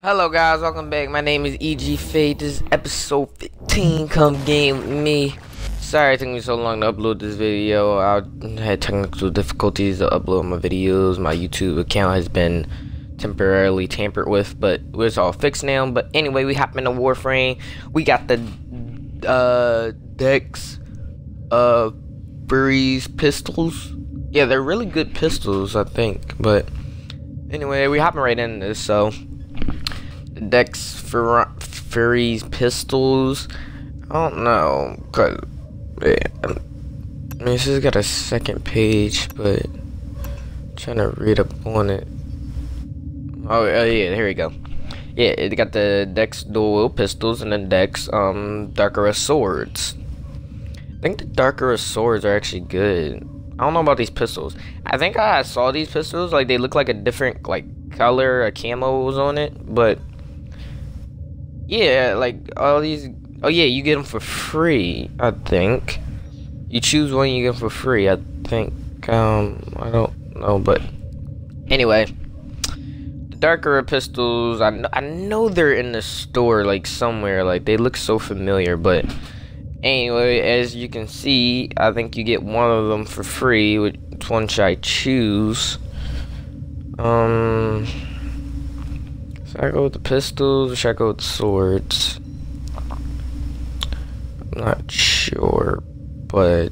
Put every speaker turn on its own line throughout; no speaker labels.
Hello guys, welcome back. My name is EG Fade. This is episode 15. Come game with me. Sorry it took me so long to upload this video. I had technical difficulties to upload my videos. My YouTube account has been temporarily tampered with, but it's all fixed now. But anyway, we hop into Warframe. We got the uh Dex uh Breeze pistols. Yeah, they're really good pistols, I think. But anyway, we hopping right into this, so Dex Fur Fury's pistols. I don't know, cause yeah, I mean, this has got a second page, but I'm trying to read up on it. Oh, oh yeah, here we go. Yeah, it got the Dex dual pistols and then Dex um Darkara swords. I think the Darkara swords are actually good. I don't know about these pistols. I think I saw these pistols like they look like a different like color, a camo was on it, but yeah, like all these. Oh yeah, you get them for free. I think you choose one, you get them for free. I think. Um, I don't know, but anyway, the darker pistols. I I know they're in the store like somewhere. Like they look so familiar, but anyway, as you can see, I think you get one of them for free. Which one should I choose? Um. Should I go with the pistols or should I go with swords? I'm not sure, but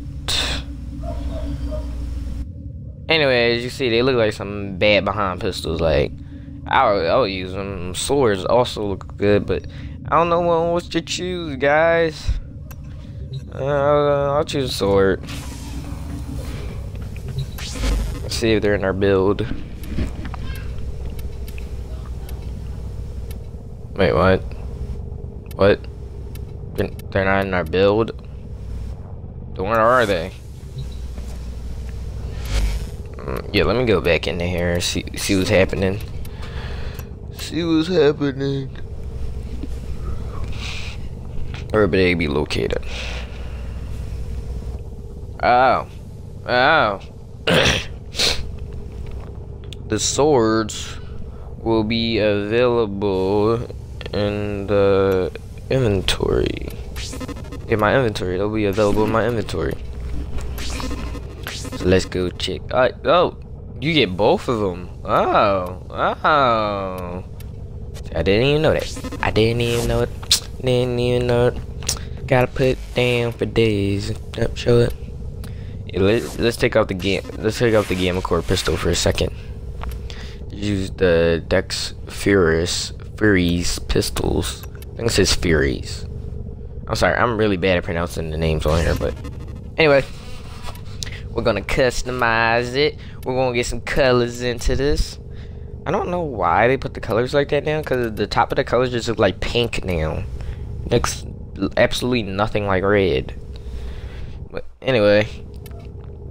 anyway, as you see, they look like some bad behind pistols. Like I'll, I'll use them. Swords also look good, but I don't know what what to choose, guys. Uh, I'll choose sword. Let's see if they're in our build. Wait, what? What? They're not in our build? Where are they? Mm, yeah, let me go back into here and see, see what's happening. See what's happening. Where they be located? Oh. Oh. the swords will be available in the inventory. In my inventory, it'll be available in my inventory. So let's go check. Uh, oh, you get both of them. Oh, oh. I didn't even know that. I didn't even know it. Didn't even know it. Gotta put down for days. Yep, show it. Yeah, let's, let's take out the game. Let's take out the Gammacor pistol for a second. Use the Dex Furious Furies pistols. I think it says Furies. I'm sorry, I'm really bad at pronouncing the names on here, but anyway, we're gonna customize it. We're gonna get some colors into this. I don't know why they put the colors like that now, because the top of the colors just look like pink now. Looks absolutely nothing like red. But anyway,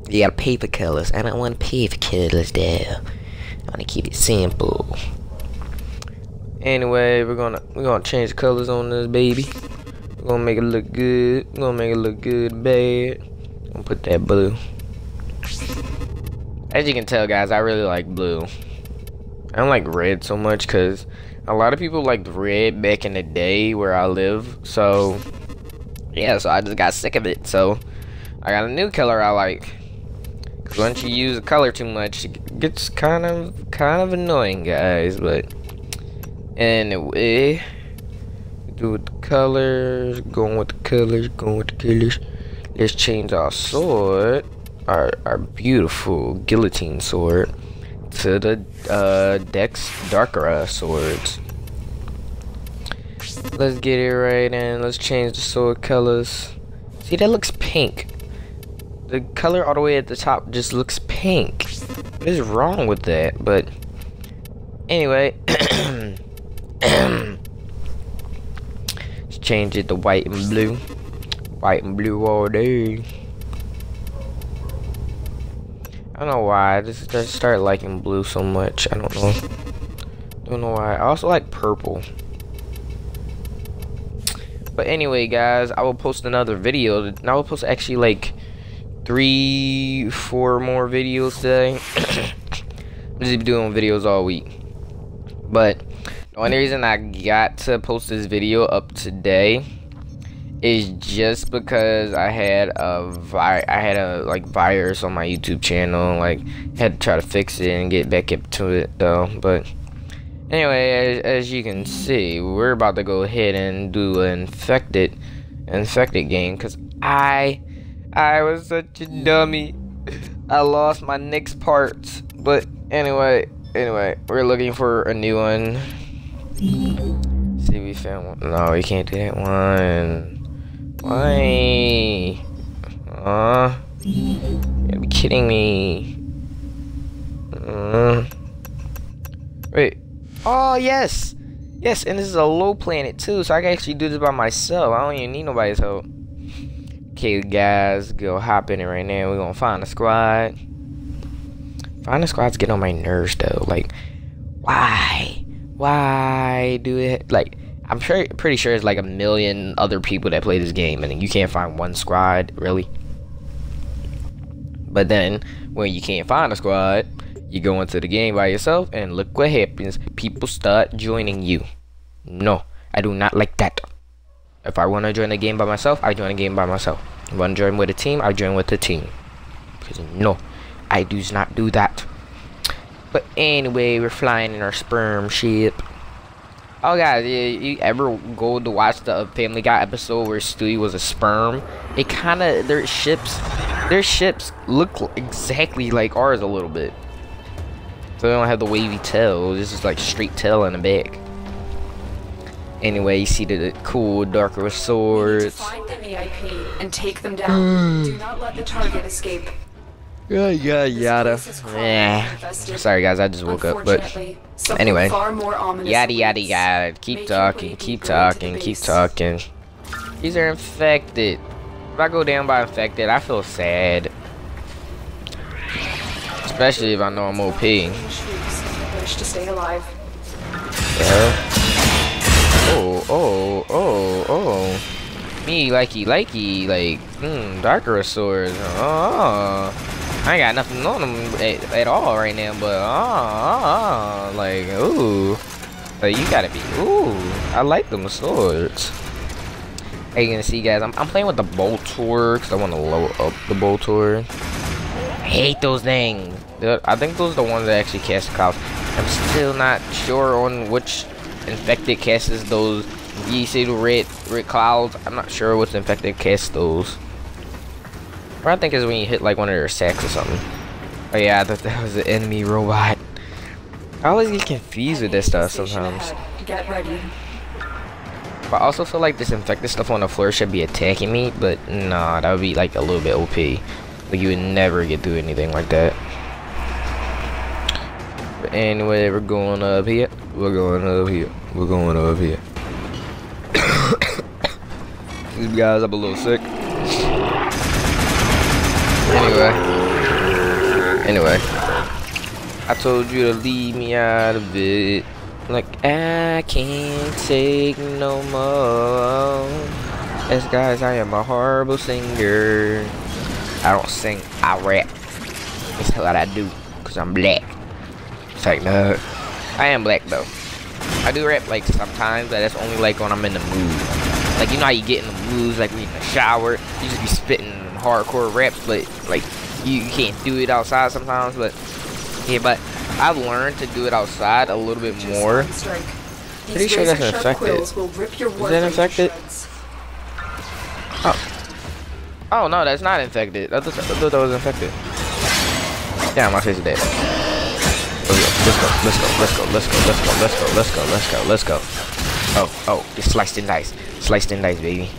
you gotta pay colors. I don't want to pay for colors there. I want to keep it simple. Anyway, we're gonna we're gonna change the colors on this baby. We're gonna make it look good. We're gonna make it look good bad. I'm gonna put that blue. As you can tell, guys, I really like blue. I don't like red so much because a lot of people liked red back in the day where I live. So yeah, so I just got sick of it. So I got a new color I like. Cause once you use a color too much, it gets kind of kind of annoying, guys. But Anyway, do with the colors, going with the colors, going with the colors. Let's change our sword, our our beautiful guillotine sword, to the uh, Dex Darkara swords. Let's get it right and Let's change the sword colors. See, that looks pink. The color all the way at the top just looks pink. What is wrong with that? But anyway. Let's change it to white and blue. White and blue all day. I don't know why. I just, just started liking blue so much. I don't know. Don't know why. I also like purple. But anyway, guys, I will post another video. I will post actually like three, four more videos today. I'm just doing videos all week. But The only reason I got to post this video up today is just because I had a vi I had a like virus on my YouTube channel. Like had to try to fix it and get back up to it though. But anyway, as, as you can see, we're about to go ahead and do an infected infected game because I I was such a dummy. I lost my next parts. But anyway, anyway, we're looking for a new one. See, we found one. No, we can't do that one. Why? Aw. You gotta be kidding me. Uh, wait. Oh, yes! Yes, and this is a low planet too, so I can actually do this by myself. I don't even need nobody's help. Okay, guys, go hop in it right now. We're gonna find a squad. Find a squad's get on my nerves though. Like, why? Why do it? Like, I'm pretty sure there's like a million other people that play this game, and you can't find one squad, really. But then, when you can't find a squad, you go into the game by yourself, and look what happens. People start joining you. No, I do not like that. If I want to join a game by myself, I join a game by myself. If I want to join with a team, I join with the team. Because no, I do not do that. But anyway, we're flying in our sperm ship. Oh guys, you, you ever go to watch the Family Guy episode where Stewie was a sperm? It kind of their ships, their ships look exactly like ours a little bit. So they don't have the wavy tail. This is like straight tail in the back. Anyway, you see the, the cool darker swords.
Find the VIP and take them down. Do not let the target escape.
Yeah, yeah, yada. Yeah. Sorry guys, I just woke up, but anyway. Yada yada yada. Keep talking, keep talking, keep talking. These are infected. If I go down by infected, I feel sad. Especially if I know I'm OP.
Wish to stay alive.
Yeah. Oh, oh, oh, oh. Me likey likey, like, hmm, darker swords. Oh. I ain't got nothing on them at, at all right now, but ah, uh, uh, like ooh, like you gotta be ooh. I like them swords. Hey, you gonna see, guys? I'm, I'm playing with the Boltor because I want to lower up the Boltor. Hate those things. I think those are the ones that actually cast clouds. I'm still not sure on which infected casts those. You see the red red clouds? I'm not sure which infected casts those. What I think is when you hit like one of their sacks or something. Oh yeah, I thought that was an enemy robot. I always get confused with this stuff sometimes.
Get ready.
But I also feel like this infected stuff on the floor should be attacking me, but nah, that would be like a little bit OP. Like you would never get through anything like that. But anyway, we're going up here. We're going up here. We're going up here. These guys, I'm a little sick. Anyway. Anyway. I told you to leave me out of it. Like, I can't take no more. As guys, I am a horrible singer. I don't sing, I rap. That's what I do. Because I'm black. It's like, no. I am black, though. I do rap, like, sometimes, but that's only, like, when I'm in the mood. Like, you know how you get in the mood, like, when you're in the shower, you just be spitting hardcore raps, but like you, you can't do it outside sometimes. But yeah, but I've learned to do it outside a little bit more. Pretty sure that's infected. Is that infected? Oh. Oh no, that's not infected. I thought, I thought that was infected. Yeah, my face is dead. Let's go, let's go, let's go, let's go, let's go, let's go, let's go, let's go, let's go. Oh, oh, it's sliced and diced. Sliced and diced, baby.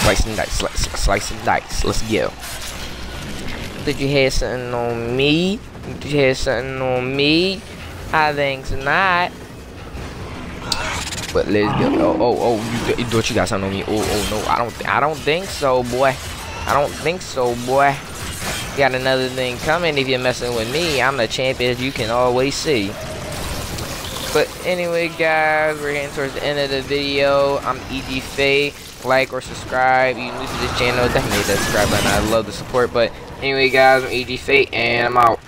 Slice and dice, slice, slice and dice. Let's go. Did you hear something on me? Did you hear something on me? I think not. But let's go. Oh, oh, oh! You, you thought you got something on me? Oh, oh no! I don't. I don't think so, boy. I don't think so, boy. Got another thing coming if you're messing with me. I'm the champion, you can always see. But anyway, guys, we're heading towards the end of the video. I'm EG Faye like or subscribe. If you're new to this channel, definitely hit that subscribe button. I love the support. But anyway, guys, I'm EG Fate, and I'm out.